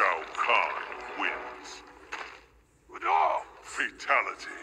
Shao Kahn wins. Fatality.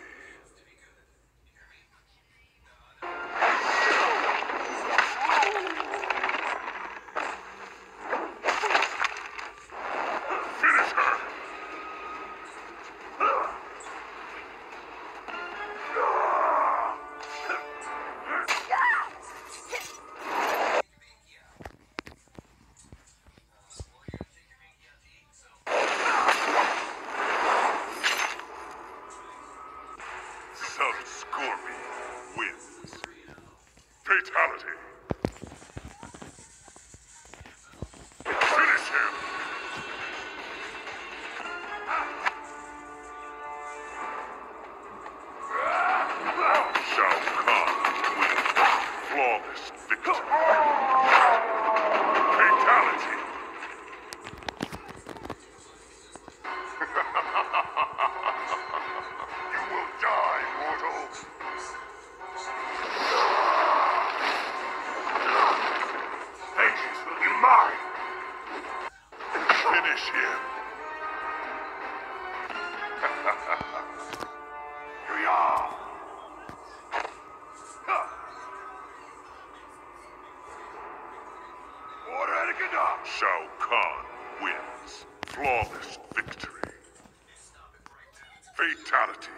Fatality. Finish him! Thou shalt come with flawless victory. Up. Shao Kahn wins. Flawless victory. Fatality.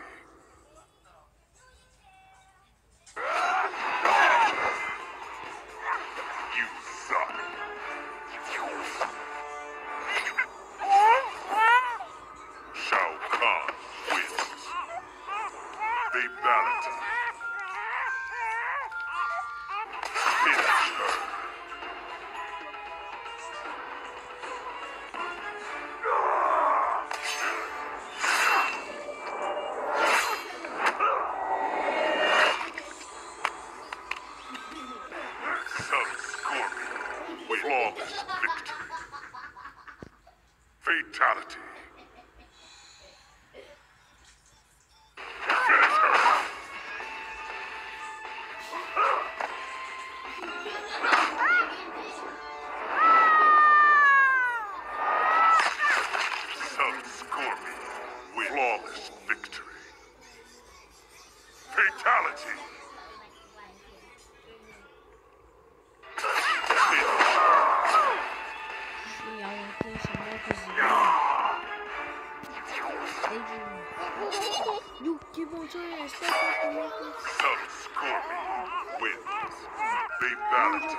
You suck. Shao Kahn wins. Fatality. Finish flawless victory. Fatality. Fatality. Yok gibi olacak işte. Son Scorpion wins. Fatality.